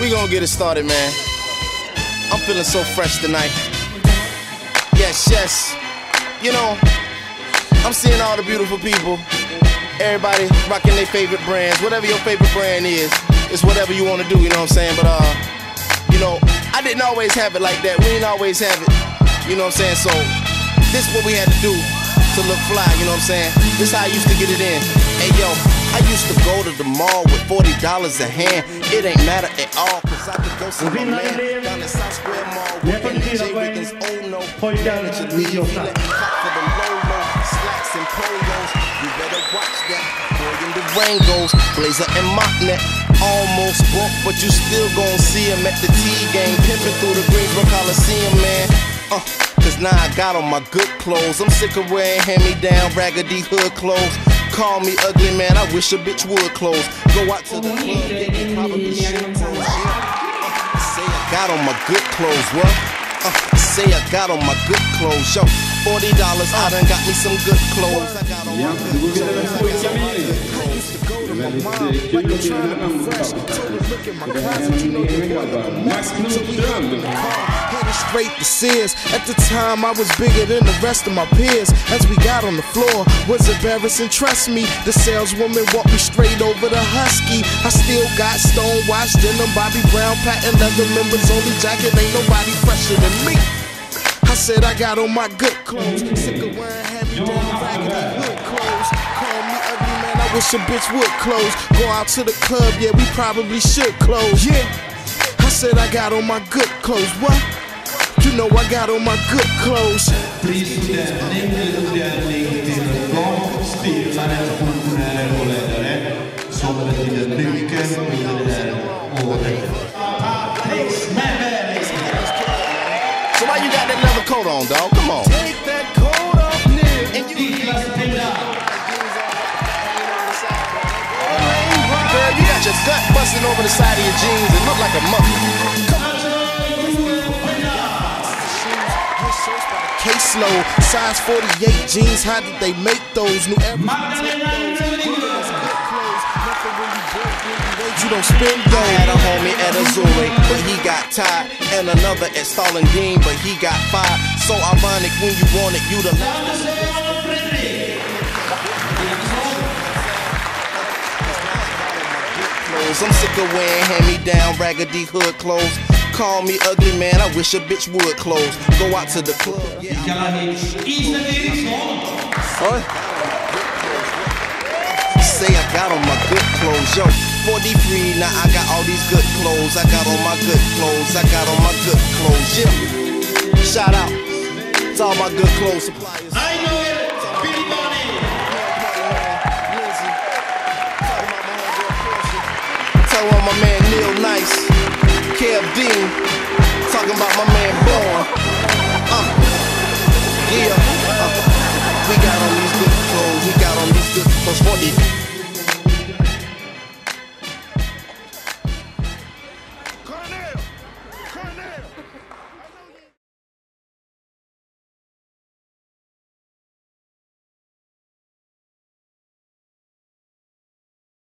We gonna get it started, man. I'm feeling so fresh tonight. Yes, yes. You know, I'm seeing all the beautiful people. Everybody rocking their favorite brands. Whatever your favorite brand is, it's whatever you wanna do, you know what I'm saying? But uh, you know, I didn't always have it like that. We didn't always have it. You know what I'm saying? So this is what we had to do to look fly, you know what I'm saying? This how I used to get it in. Hey yo, I used to go to the mall with $40 a hand. It ain't matter at all, cause I could go see my man down the South Square Mall. Working at J. Wiggins, oh no. Manager leave, let me cop for the low low. Slacks and polos. You better watch that. Boy in the rain goes. Blazer and mock net. Almost broke, but you still gon' see him at the T game. Pimping through the Greensboro Coliseum, man. Uh, Cause now I got on my good clothes. I'm sick of wearing hand me down, raggedy hood clothes. Call me ugly, man. I wish a bitch would close. Go out to the club, yeah, they probably shit clothes. Yeah. Uh, say I got on my good clothes, what? Uh, say I got on my good clothes, yo. Forty dollars, I done got me some good clothes. I got on my good clothes. Till nästa Camille. I used to go to Det är my väldigt like I'm trying to här be fresh. namnet. Told her, look at my Det här är closet, you know en the egen boy grabbar. looking Max nice. So. Headed straight to Sears. At the time, I was bigger than the rest of my peers. As we got on the floor, was embarrassing. Trust me, the saleswoman walked me straight over the Husky. I still got stonewashed denim, Bobby Brown, patent leather members only jacket. Ain't nobody fresher than me. I said I got on my good clothes. Sick of wearing heavy down raggedy I wish a bitch would close. Go out to the club, yeah, we probably should close. Yeah. I said I got on my good clothes. What? You know I got on my good clothes. Prisutdelning eller utdelning till damspelaren och funktionär och ledare som betyder mycket under det här året. Patrick Smedberg! So why you got that leather coat on, dog? Come on. Take that coat off, nigga. And you your over the side of your jeans and look like a muffin. Case low, size 48 jeans. How did they make those? New era. You don't spend dough. I had a homie at Azure, but he got tired. And another at Stalin Dean, but he got fired. So ironic when you want it, you the clothes. I'm sick of wearing hand-me-down raggedy hood clothes. Call me ugly man, I wish a bitch would close. Go out to the club. Yeah! Huh? Say I got on my good clothes, yo. 43, now I got all these good clothes. I got on my good clothes. I got on my good clothes, yeah. Shout out to all my good clothes suppliers. I know it! Tell all my man Neil Nice, Kev Dean, talking about my man Born. Uh,